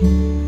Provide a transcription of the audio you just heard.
Bye.